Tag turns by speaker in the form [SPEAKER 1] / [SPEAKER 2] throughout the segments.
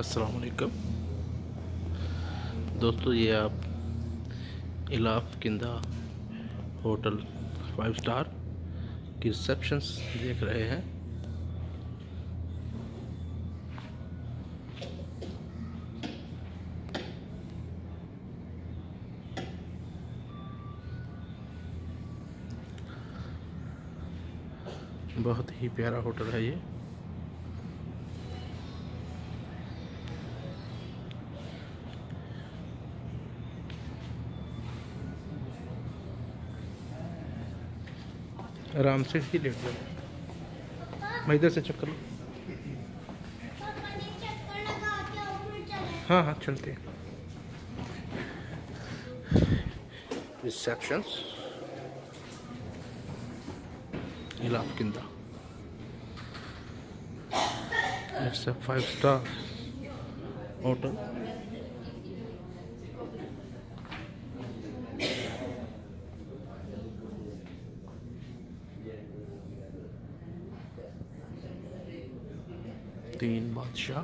[SPEAKER 1] असलकम दोस्तों, ये आप इलाफ किंदा होटल फाइव स्टार की रिसेप्शंस देख रहे हैं। बहुत ही प्यारा होटल है ये। आराम से ही लेट जाओ। मैं इधर से चक्कर लो। हाँ हाँ चलते receptions Elaf Kinda. It's a five star hotel तीन बादशाह।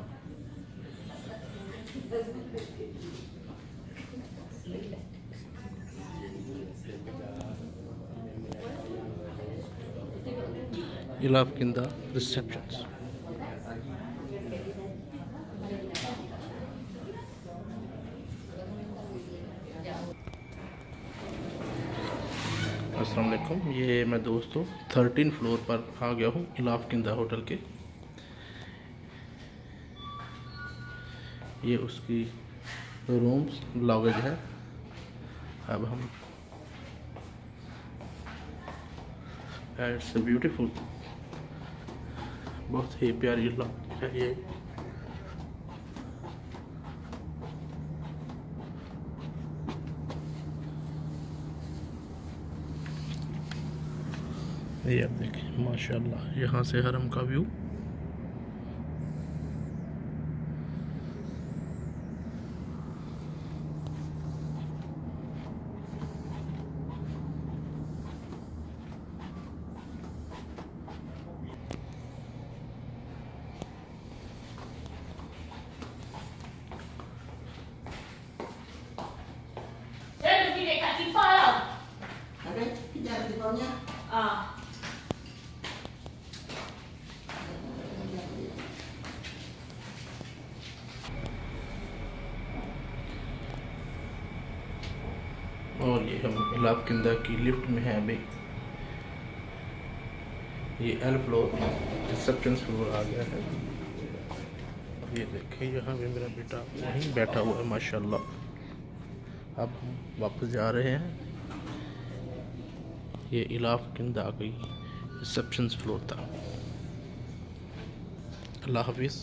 [SPEAKER 1] इलाफ किंदा रिसेप्शंस अस्सलाम वालेकुम, ये मैं दोस्तों थर्टीन फ्लोर पर आ गया हूँ, इलाफ किंदा होटल के। ये उसकी रूम्स लॉगेज है। अब हम इट्स ब्यूटीफुल बहुत ही प्यारी लॉज है ये। ये आप देखें, माशाल्लाह, यहाँ से हरम का व्यू
[SPEAKER 2] Ah.
[SPEAKER 1] और ये हम इलाफ किंदा की लिफ्ट में हैं अभी। ये एल फ्लोर रिसेप्शन फ्लोर आ गया है। ये देखिए यहाँ भी मेरा बेटा वहीं बैठा हुआ है माशाल्लाह। अब हम वापस जा रहे हैं। ये इलाफ किंद आ गई रिसेप्शन फ्लोर था अल्लाह हाफिज़।